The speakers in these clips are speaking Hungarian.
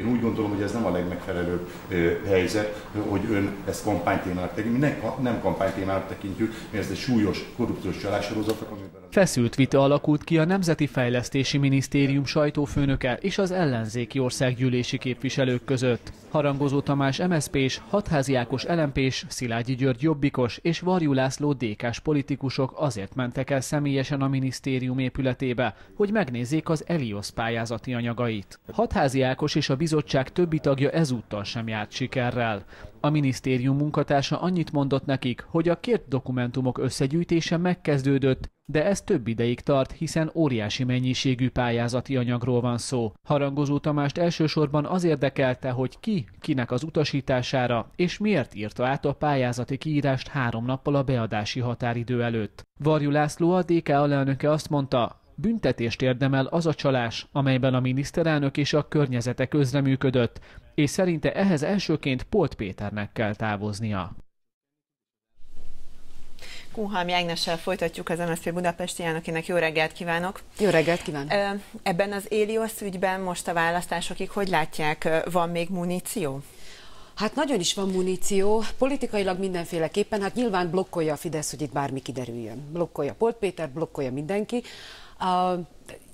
Én úgy gondolom, hogy ez nem a legmegfelelőbb helyzet, hogy ön ezt kampánytémának tekint. Mi nem, nem kampánytémának tekintjük, mert ez egy súlyos korrupciós csalássorozatok, amiben Feszült vita alakult ki a Nemzeti Fejlesztési Minisztérium sajtófőnöke és az ellenzéki országgyűlési képviselők között. Harangozó Tamás MSZP és Hatházi Ákos lmp Szilágyi György Jobbikos és Varjú László dk politikusok azért mentek el személyesen a minisztérium épületébe, hogy megnézzék az Elios pályázati anyagait. Hatházi Ákos és a bizottság többi tagja ezúttal sem járt sikerrel. A minisztérium munkatársa annyit mondott nekik, hogy a kért dokumentumok összegyűjtése megkezdődött, de ez több ideig tart, hiszen óriási mennyiségű pályázati anyagról van szó. Harangozó Tamást elsősorban az érdekelte, hogy ki, kinek az utasítására, és miért írta át a pályázati kiírást három nappal a beadási határidő előtt. Varjú László a DK alelnöke azt mondta, büntetést érdemel az a csalás, amelyben a miniszterelnök és a környezete közreműködött, és szerinte ehhez elsőként Polt Péternek kell távoznia. Kunhalmi Ágnessel folytatjuk az MSZP Budapesti elnökének. Jó reggelt kívánok! Jó reggelt kívánok! Ebben az Éliosz ügyben most a választásokig hogy látják, van még muníció? Hát nagyon is van muníció, politikailag mindenféleképpen, hát nyilván blokkolja a Fidesz, hogy itt bármi kiderüljön. Blokkolja Polt Péter, blokkolja mindenki. Uh,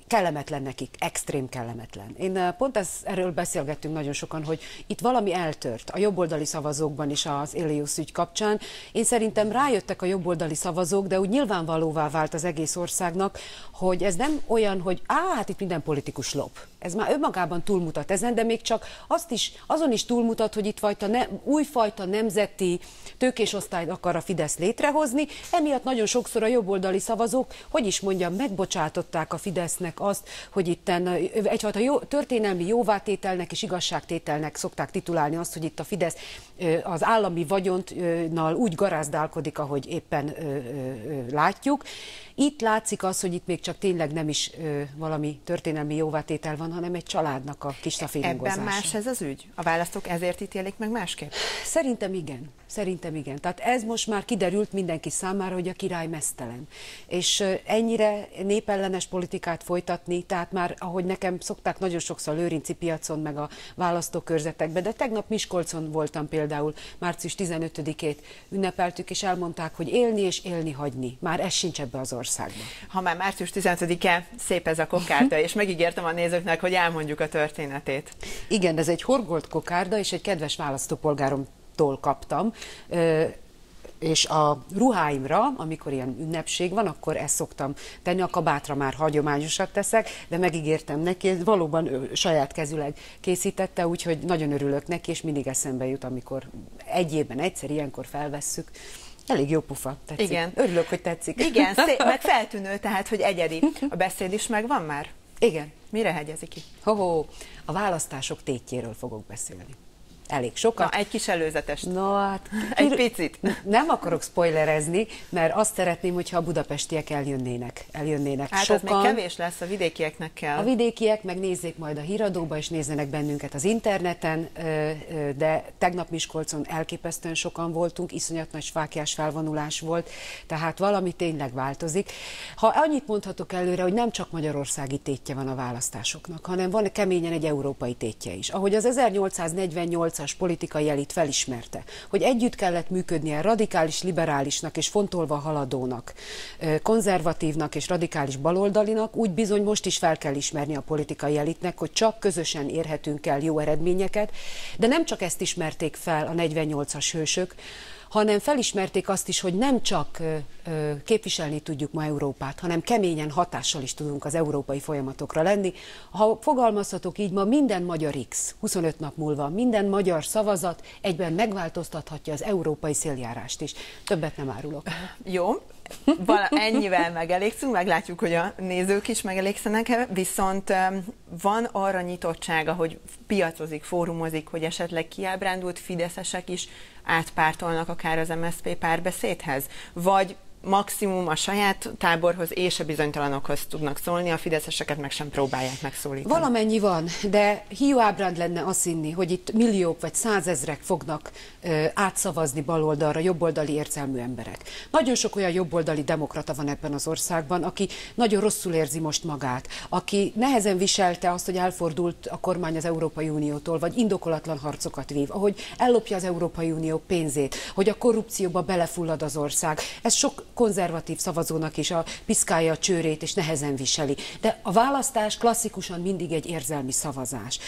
kellemetlen nekik, extrém kellemetlen. Én eh, pont ez, erről beszélgettünk nagyon sokan, hogy itt valami eltört a jobboldali szavazókban is az Elius ügy kapcsán. Én szerintem rájöttek a jobboldali szavazók, de úgy nyilvánvalóvá vált az egész országnak, hogy ez nem olyan, hogy á, hát itt minden politikus lop. Ez már önmagában túlmutat ezen, de még csak azt is, azon is túlmutat, hogy itt fajta ne, újfajta nemzeti tőkésosztályt akar a Fidesz létrehozni. Emiatt nagyon sokszor a jobboldali szavazók, hogy is mondjam, megbocsátották a Fidesznek azt, hogy itten egyfajta jó, történelmi jóvátételnek és igazságtételnek szokták titulálni azt, hogy itt a Fidesz az állami vagyontnal úgy garázdálkodik, ahogy éppen látjuk. Itt látszik az, hogy itt még csak tényleg nem is ö, valami történelmi jóvátétel van, hanem egy családnak a kis Ebben más ez az ügy? A választók ezért ítélik meg másképp? Szerintem igen. Szerintem igen. Tehát ez most már kiderült mindenki számára, hogy a király mesztelen. És ennyire népellenes politikát folytatni, tehát már, ahogy nekem szokták nagyon sokszor a Lőrinci piacon, meg a választókörzetekben, de tegnap Miskolcon voltam például, március 15-ét ünnepeltük, és elmondták, hogy élni és élni hagyni. Már ez sincs ebbe az országban. Ha már március 15-e, szép ez a kokárda, és megígértem a nézőknek, hogy elmondjuk a történetét. Igen, ez egy horgolt kokárda, és egy kedves választópolgárom tól kaptam, és a ruháimra, amikor ilyen ünnepség van, akkor ezt szoktam tenni, a kabátra már hagyományosat teszek, de megígértem neki, valóban ő saját kezüleg készítette, úgyhogy nagyon örülök neki, és mindig eszembe jut, amikor egy évben egyszer ilyenkor felvesszük. Elég jó pufa, tetszik. Igen. Örülök, hogy tetszik. Igen, szép, meg feltűnő, tehát, hogy egyedi. A beszéd is megvan már? Igen. Mire hegyezik ki? Ho-ho, a választások tétjéről fogok beszélni elég sokat. Na, egy kis előzetes. No, hát, egy picit. Nem akarok spoilerezni, mert azt szeretném, hogyha a budapestiek eljönnének. eljönnének hát sokan. az még kevés lesz, a vidékieknek kell. A vidékiek megnézzék majd a híradóba, és nézzenek bennünket az interneten, de tegnap Miskolcon elképesztően sokan voltunk, iszonyat nagy fákjás felvonulás volt, tehát valami tényleg változik. Ha annyit mondhatok előre, hogy nem csak magyarországi tétje van a választásoknak, hanem van keményen egy európai tétje is. Ahogy az 1848 18-as politikai elit felismerte, hogy együtt kellett működnie radikális liberálisnak és fontolva haladónak, konzervatívnak és radikális baloldalinak, úgy bizony most is fel kell ismerni a politikai elitnek, hogy csak közösen érhetünk el jó eredményeket, de nem csak ezt ismerték fel a 48-as hősök, hanem felismerték azt is, hogy nem csak képviselni tudjuk ma Európát, hanem keményen hatással is tudunk az európai folyamatokra lenni. Ha fogalmazhatok így, ma minden magyar X, 25 nap múlva, minden magyar szavazat egyben megváltoztathatja az európai széljárást is. Többet nem árulok. Jó, vala, ennyivel megelégszünk, meglátjuk, hogy a nézők is megelégszenek viszont van arra nyitottsága, hogy piacozik, fórumozik, hogy esetleg kiábrándult fideszesek is átpártolnak akár az MSZP párbeszédhez? Vagy maximum a saját táborhoz és a bizonytalanokhoz tudnak szólni, a fideszeseket meg sem próbálják megszólítani. Valamennyi van, de hiú ábránd lenne azt hinni, hogy itt milliók vagy százezrek fognak ö, átszavazni baloldalra jobboldali érzelmű emberek. Nagyon sok olyan jobboldali demokrata van ebben az országban, aki nagyon rosszul érzi most magát, aki nehezen viselte azt, hogy elfordult a kormány az Európai Uniótól, vagy indokolatlan harcokat vív, ahogy ellopja az Európai Unió pénzét, hogy a korrupcióba belefullad az ország. Ez sok konzervatív szavazónak is a piszkálja a csőrét, és nehezen viseli. De a választás klasszikusan mindig egy érzelmi szavazás.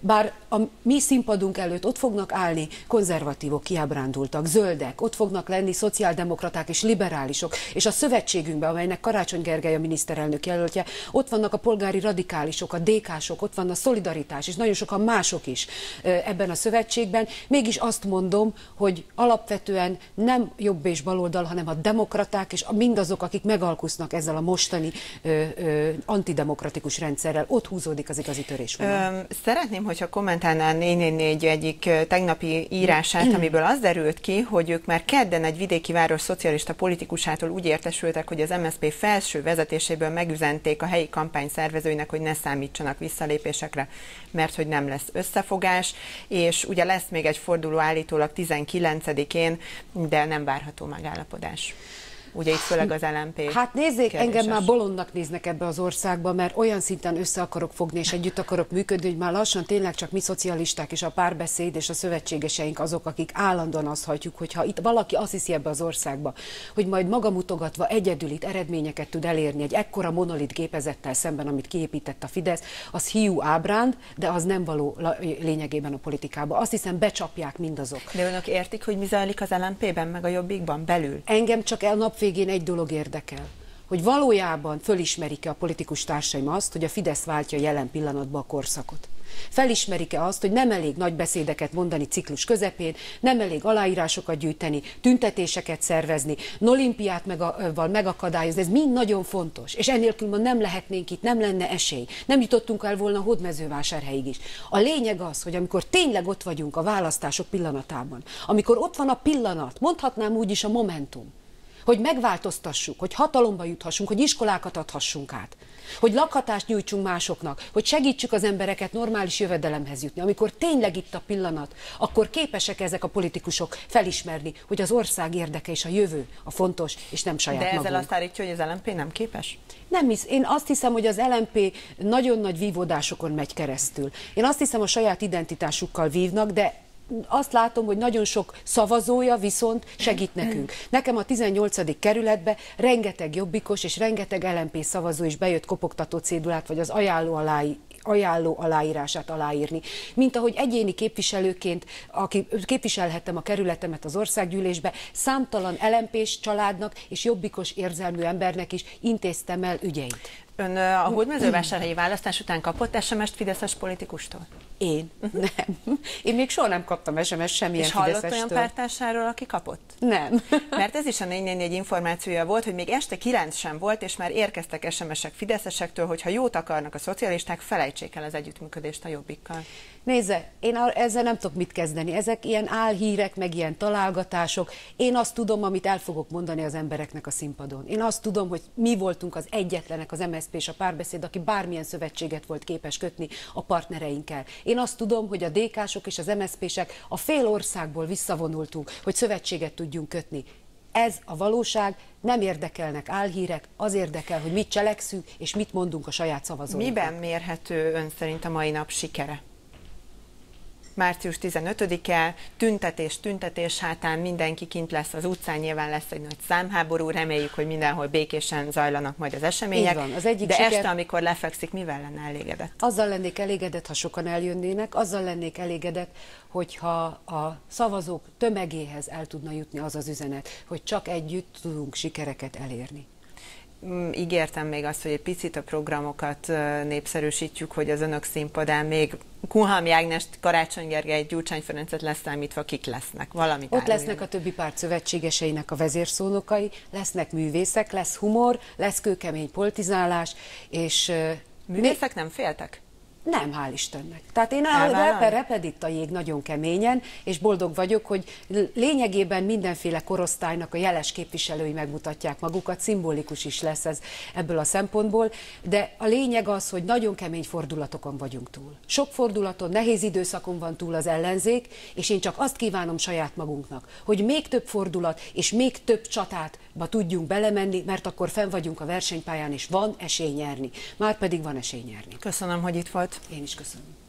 Bár a mi színpadunk előtt ott fognak állni konzervatívok, kiábrándultak, zöldek, ott fognak lenni szociáldemokraták és liberálisok, és a szövetségünkben, amelynek Karácsony Gergely a miniszterelnök jelöltje, ott vannak a polgári radikálisok, a DK-sok, ott van a szolidaritás, és nagyon sokan mások is ebben a szövetségben. Mégis azt mondom, hogy alapvetően nem jobb és baloldal, hanem a demokraták és mindazok, akik megalkusznak ezzel a mostani ö, ö, antidemokratikus rendszerrel, ott húzódik az igazi törésvonal. Szeretném, hogyha kommentálnál 444 egyik tegnapi írását, amiből az derült ki, hogy ők már kedden egy vidéki város szocialista politikusától úgy értesültek, hogy az MSZP felső vezetéséből megüzenték a helyi kampány szervezőinek, hogy ne számítsanak visszalépésekre, mert hogy nem lesz összefogás, és ugye lesz még egy forduló állítólag 19-én, de nem várható megállapodás ugye itt főleg az LMP. Hát nézzék, kérdéses. engem már bolondnak néznek ebbe az országba, mert olyan szinten össze akarok fogni, és együtt akarok működni, hogy már lassan tényleg csak mi szocialisták és a párbeszéd és a szövetségeseink azok, akik állandóan azt hagyjuk, hogyha itt valaki azt hiszi ebbe az országba, hogy majd maga mutogatva egyedül itt eredményeket tud elérni egy ekkora monolit gépezettel szemben, amit kiépített a Fidesz, az hiú ábránd, de az nem való lényegében a politikába. Azt hiszem becsapják mindazok. De önök értik, hogy mi zajlik az LMP-ben, meg a Jobbikban belül? Engem csak el nap végén egy dolog érdekel, hogy valójában fölismerik-e a politikus társaim azt, hogy a Fidesz váltja jelen pillanatban a korszakot. Felismerik-e azt, hogy nem elég nagy beszédeket mondani ciklus közepén, nem elég aláírásokat gyűjteni, tüntetéseket szervezni, olimpiát meg a, megakadályozni, ez mind nagyon fontos, és ennélkül ma nem lehetnénk itt, nem lenne esély. Nem jutottunk el volna hódmezővásárhelyig is. A lényeg az, hogy amikor tényleg ott vagyunk a választások pillanatában, amikor ott van a pillanat, mondhatnám úgy is a momentum, hogy megváltoztassuk, hogy hatalomba juthassunk, hogy iskolákat adhassunk át, hogy lakhatást nyújtsunk másoknak, hogy segítsük az embereket normális jövedelemhez jutni. Amikor tényleg itt a pillanat, akkor képesek ezek a politikusok felismerni, hogy az ország érdeke és a jövő a fontos, és nem saját De ezzel magunk. azt állítja, hogy az LMP nem képes? Nem hisz. Én azt hiszem, hogy az LMP nagyon nagy vívódásokon megy keresztül. Én azt hiszem, a saját identitásukkal vívnak, de azt látom, hogy nagyon sok szavazója viszont segít nekünk. Nekem a 18. kerületbe rengeteg jobbikos és rengeteg LMP szavazó is bejött kopogtató cédulát, vagy az ajánló alái ajánló aláírását aláírni. Mint ahogy egyéni képviselőként, aki képviselhettem a kerületemet az országgyűlésbe, számtalan elempés családnak és jobbikos érzelmű embernek is intéztem el ügyeit. Ön a hódmezővásárhelyi választás után kapott SMS-t Fideszes politikustól? Én? Nem. Én még soha nem kaptam SMS semmilyen És hallott olyan pártársáról, aki kapott? Nem. Mert ez is a 444 információja volt, hogy még este 9 sem volt, és már érkeztek SMS-ek fideszesektől, hogy ha jót akarnak a szocialisták, felejtsék el az együttműködést a jobbikkal. Nézze, én ezzel nem tudok mit kezdeni. Ezek ilyen álhírek, meg ilyen találgatások. Én azt tudom, amit el fogok mondani az embereknek a színpadon. Én azt tudom, hogy mi voltunk az egyetlenek, az MSZP és a párbeszéd, aki bármilyen szövetséget volt képes kötni a partnereinkkel. Én azt tudom, hogy a DK-sok és az MSZP-sek a fél országból visszavonultunk, hogy szövetséget tudjunk kötni. Ez a valóság, nem érdekelnek álhírek, az érdekel, hogy mit cselekszünk, és mit mondunk a saját szavazóinknak. Miben mérhető ön szerint a mai nap sikere? Március 15-e, tüntetés, tüntetés hátán mindenki kint lesz az utcán, nyilván lesz egy nagy számháború, reméljük, hogy mindenhol békésen zajlanak majd az események. van, az egyik de siker... este, amikor lefekszik, mivel lenne elégedett? Azzal lennék elégedett, ha sokan eljönnének, azzal lennék elégedett, hogyha a szavazók tömegéhez el tudna jutni az az üzenet, hogy csak együtt tudunk sikereket elérni. Mm, ígértem még azt, hogy egy picit a programokat népszerűsítjük, hogy az önök színpadán még Kuhám Jágnest, Karácsony Gergely, Gyurcsány Ferencet leszámítva kik lesznek? Valamit Ott lesznek a többi párt szövetségeseinek a vezérszónokai, lesznek művészek, lesz humor, lesz kőkemény politizálás, és... Művészek nem féltek? Nem, hál' Istennek. Tehát én rep, reped itt a jég nagyon keményen, és boldog vagyok, hogy lényegében mindenféle korosztálynak a jeles képviselői megmutatják magukat, szimbolikus is lesz ez ebből a szempontból, de a lényeg az, hogy nagyon kemény fordulatokon vagyunk túl. Sok fordulaton, nehéz időszakon van túl az ellenzék, és én csak azt kívánom saját magunknak, hogy még több fordulat és még több csatátba tudjunk belemenni, mert akkor fenn vagyunk a versenypályán, és van esély nyerni. Már pedig van esély nyerni. Köszönöm, hogy itt volt. Én is köszönöm.